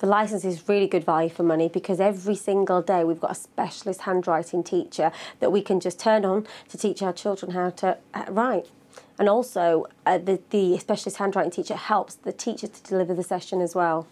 The licence is really good value for money because every single day we've got a specialist handwriting teacher that we can just turn on to teach our children how to uh, write. And also, uh, the, the specialist handwriting teacher helps the teacher to deliver the session as well.